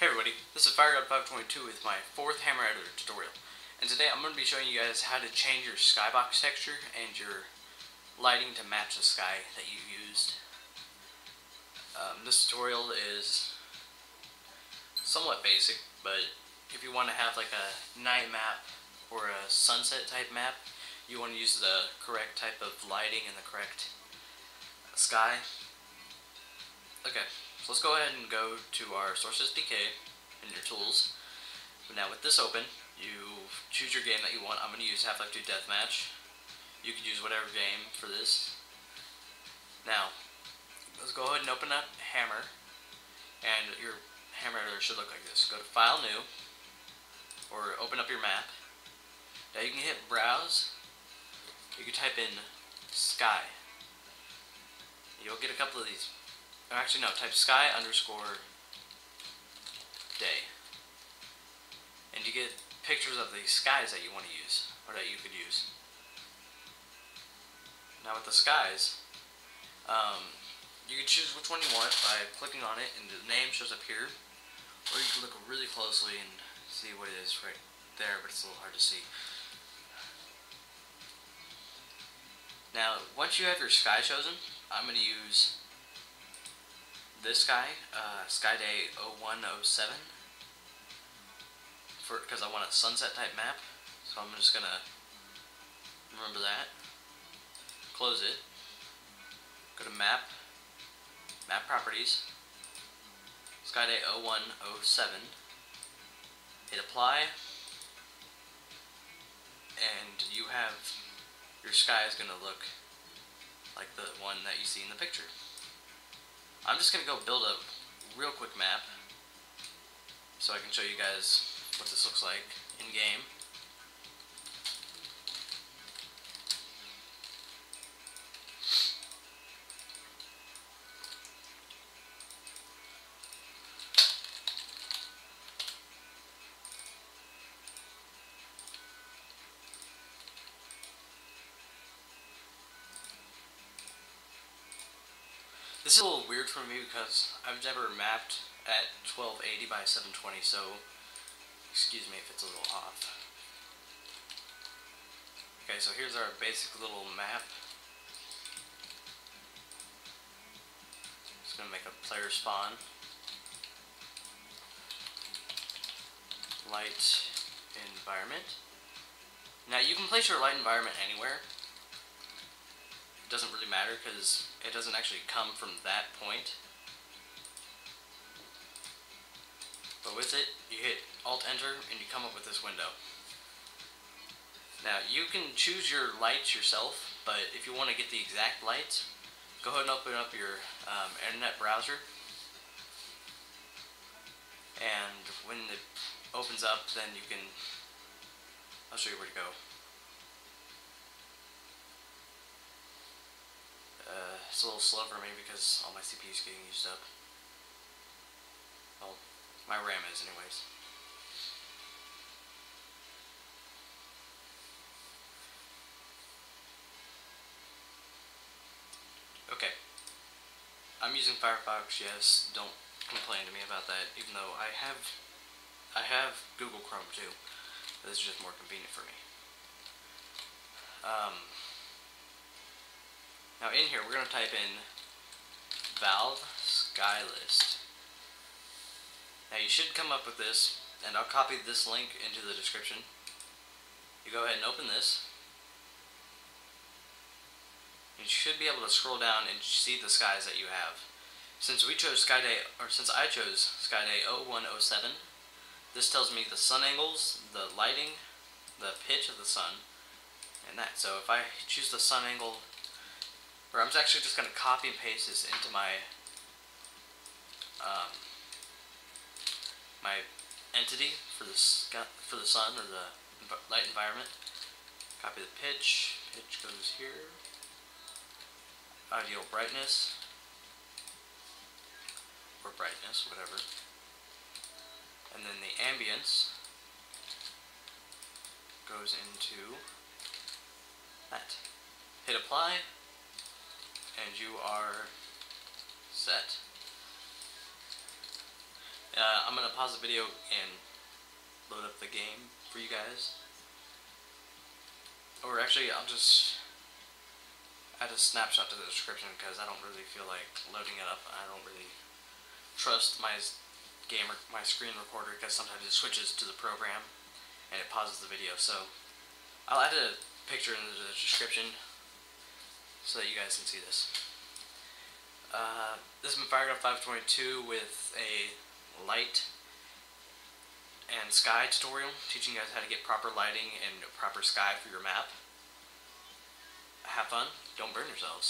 Hey everybody, this is FireGod522 with my fourth Hammer Editor tutorial. And today I'm going to be showing you guys how to change your skybox texture and your lighting to match the sky that you used. Um, this tutorial is somewhat basic, but if you want to have like a night map or a sunset type map, you want to use the correct type of lighting and the correct sky. Okay, so let's go ahead and go to our Sources SDK and your tools. Now with this open, you choose your game that you want. I'm going to use Half-Life 2 Deathmatch. You can use whatever game for this. Now, let's go ahead and open up Hammer. And your Hammer editor should look like this. Go to File, New, or open up your map. Now you can hit Browse. You can type in Sky. You'll get a couple of these actually no, type sky underscore day. And you get pictures of the skies that you want to use, or that you could use. Now with the skies, um, you can choose which one you want by clicking on it and the name shows up here. Or you can look really closely and see what it is right there, but it's a little hard to see. Now, once you have your sky chosen, I'm going to use this guy, uh, Skyday 0107, for because I want a sunset type map. So I'm just gonna remember that. Close it. Go to map, map properties, Skyday 0107. Hit apply, and you have your sky is gonna look like the one that you see in the picture. I'm just going to go build a real quick map so I can show you guys what this looks like in This is a little weird for me because I've never mapped at 1280 by 720, so excuse me if it's a little off. Okay, so here's our basic little map. Just gonna make a player spawn. Light environment. Now you can place your light environment anywhere doesn't really matter because it doesn't actually come from that point. But with it, you hit Alt Enter and you come up with this window. Now you can choose your lights yourself, but if you want to get the exact lights, go ahead and open up your um, internet browser. And when it opens up, then you can, I'll show you where to go. It's a little slow for me because all my CPU is getting used up. Well, my RAM is anyways. Okay. I'm using Firefox, yes, don't complain to me about that, even though I have I have Google Chrome too. This is just more convenient for me. Um, now in here, we're going to type in Valve Skylist. Now you should come up with this, and I'll copy this link into the description. You go ahead and open this. You should be able to scroll down and see the skies that you have. Since we chose Skyday, or since I chose Skyday 0107, this tells me the sun angles, the lighting, the pitch of the sun, and that. So if I choose the sun angle or I'm actually just going to copy and paste this into my um, my entity for the for the sun or the light environment. Copy the pitch. Pitch goes here. Ideal brightness or brightness, whatever. And then the ambience goes into that. Hit apply and you are set. Uh, I'm gonna pause the video and load up the game for you guys. Or actually, I'll just add a snapshot to the description because I don't really feel like loading it up. I don't really trust my gamer, my screen recorder because sometimes it switches to the program and it pauses the video. So I'll add a picture in the description so that you guys can see this. Uh, this is my FireGod 522 with a light and sky tutorial teaching you guys how to get proper lighting and proper sky for your map. Have fun, don't burn yourselves.